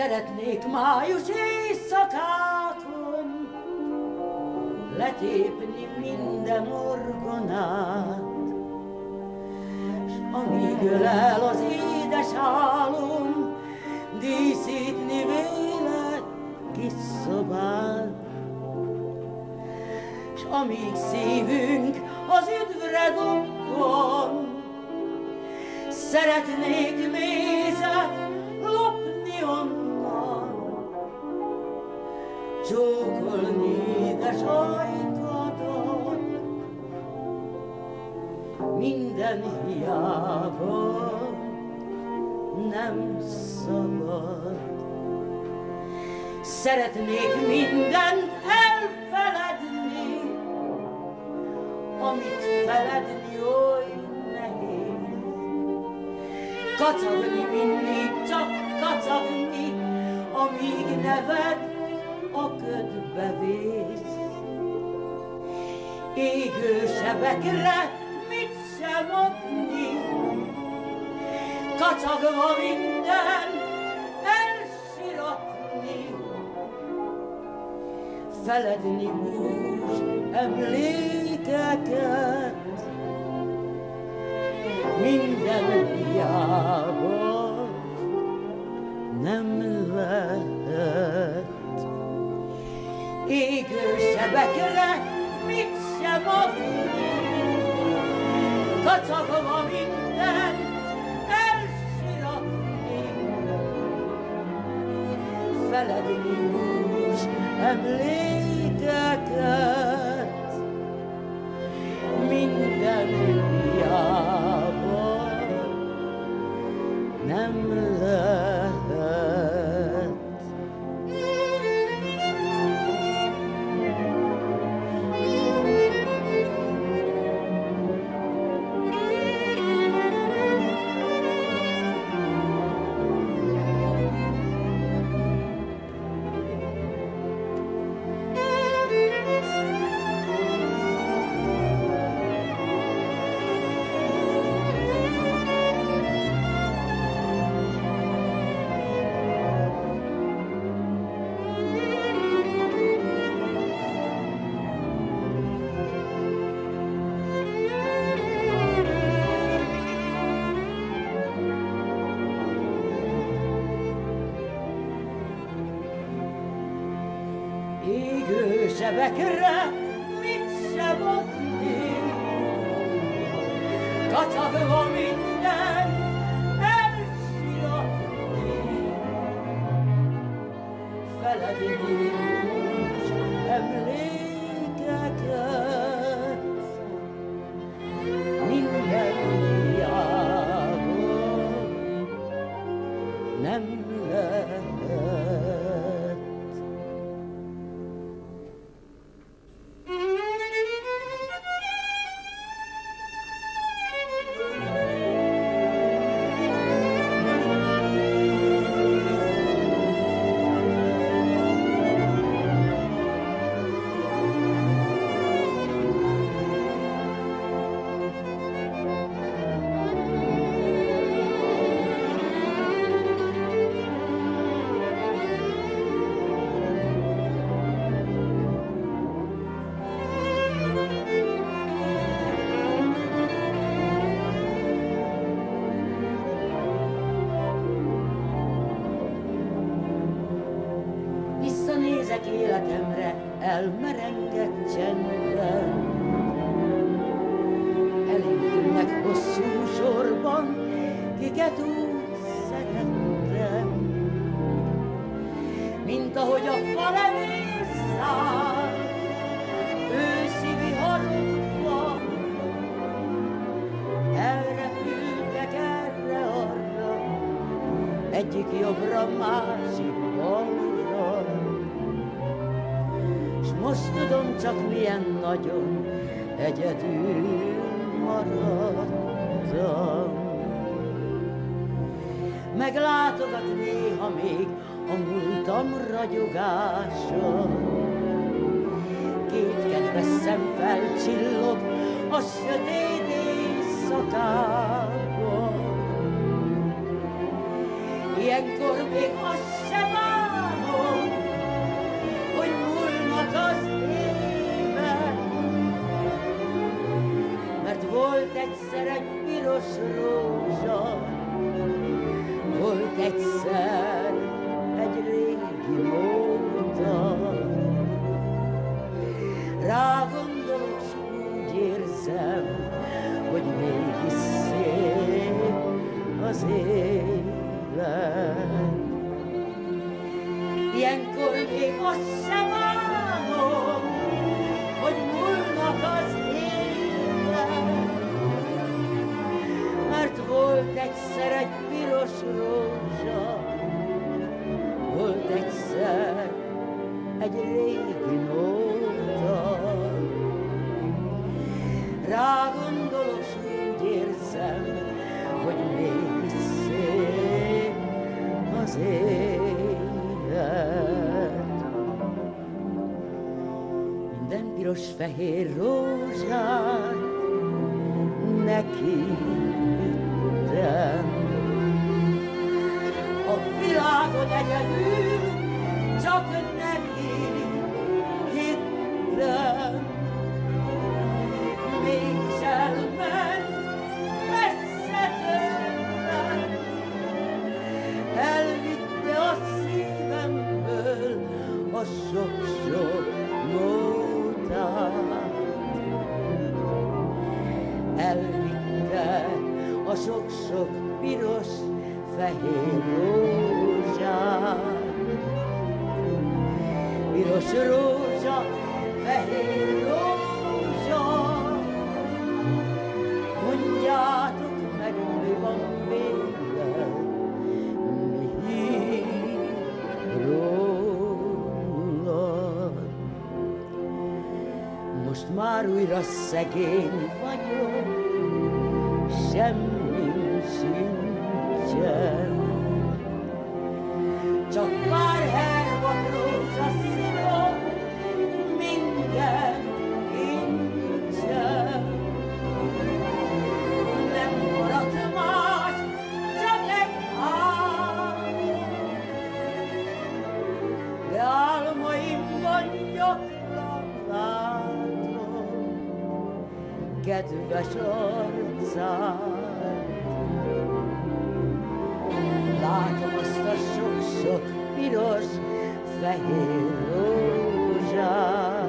Szeretnék május éjszakákon letépni minden orgonát, s amíg ölel az édes álom, díszítni véle kis szobát. S amíg szívünk az üdvre dobban, szeretnék mézet csókolni, de sajtadon. Minden hiába nem szabad. Szeretnék mindent elfeledni, amit feledni oly nehéz. Kacagni mindig, csak kacagni, amíg neved a ködbe vész. Égő sebekre mit sem adni, kacagva minden elsiratni. Feledni bús emlékeket, minden hiába nem lehet égő sebekre mit sem adni. Kacagva minden elsiratni, feledni bús emlékeket, égő sebekre mit sem adni. Kacagva minden elsiratni, feledi Mint ahogy a falevél száll, őszi viharokban, elrepültek erre-arra, egyik jobbra, másik balra. S most tudom csak milyen nagyon egyedül maradtam. Meglátogat néha még a múltam ragyogása. Két kedves szem felcsillog a sötét éjszakában. Ilyenkor még azt sem bánom, hogy múlnak az évek. Mert volt egyszer egy piros rózsa, Ilyenkor még azt hogy múlnak az évek. Mert volt egyszer egy piros rózsa, volt egyszer egy régi nóta. Rá piros-fehér rózsát neki vittem. A világon egyedül csak neki sok-sok piros, fehér rózsát. Piros rózsa, fehér rózsa, mondjátok meg, mi van véle, mi hír rólad. Most már újra szegény vagyok, semmi kedves arcát. Látom azt a sok-sok piros, fehér rózsát.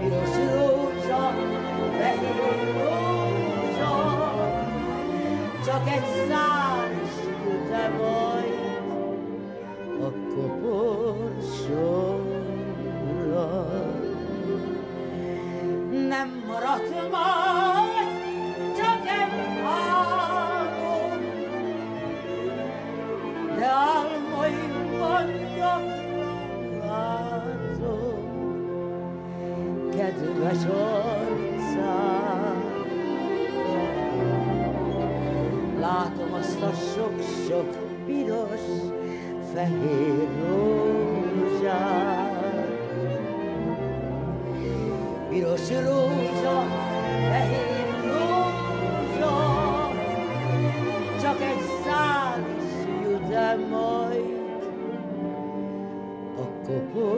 Piros rózsa, fehér rózsa, csak egy szál kedves arcát. Látom azt a sok-sok piros, fehér rózsát. Piros rózsa, fehér rózsa, csak egy szál is jut el majd a kopor.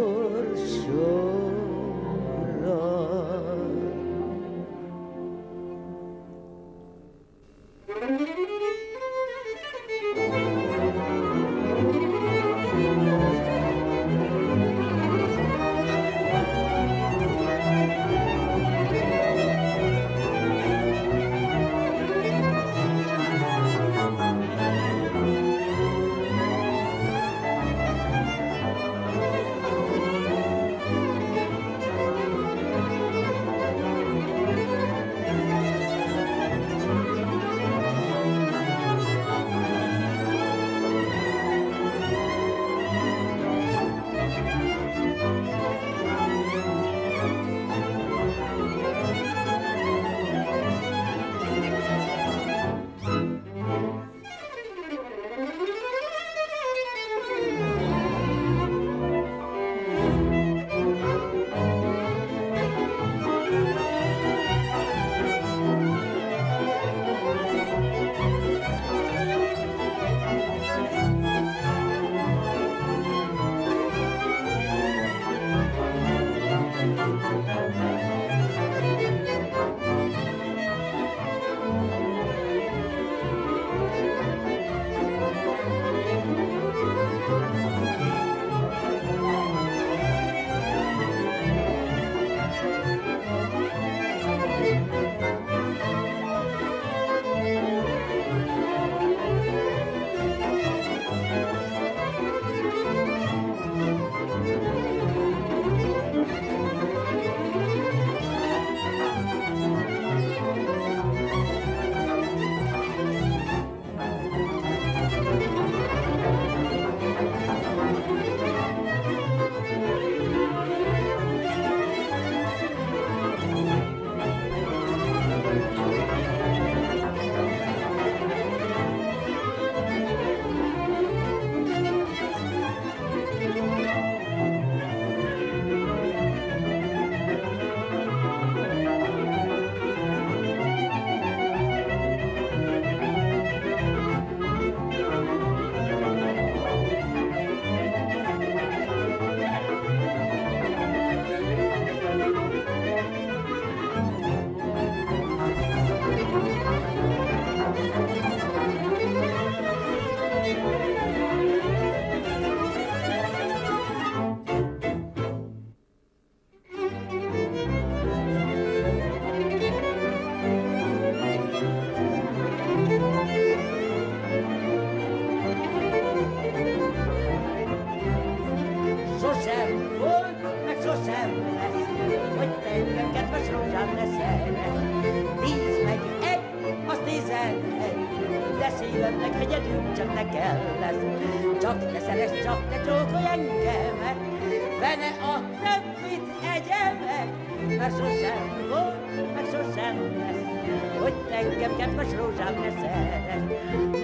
sosem volt, meg sosem lesz, hogy te engem kedves rózsám ne szeret.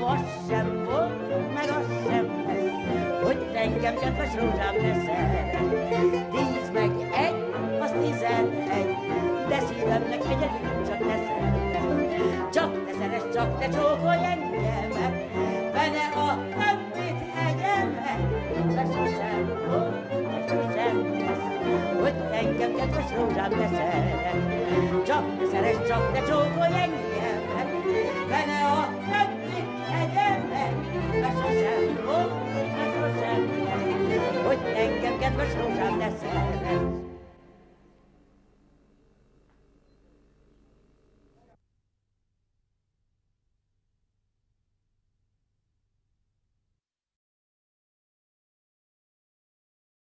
Most sem volt, meg az sem lesz, hogy te engem kedves rózsám ne szeret. Tíz meg egy, az tizenegy, de szívemnek egyedül csak ne szeretem. Csak te szeres, csak te csókolj engemet, benne a többit egyemet, meg sosem engem, kedves rózsám, ne szeretnél. Csak ne szeress, csak ne csókolj engemet, benne a többit tegyen meg, mert sosem fog, mert sosem elég, hogy engem, kedves rózsám, ne szeretnél.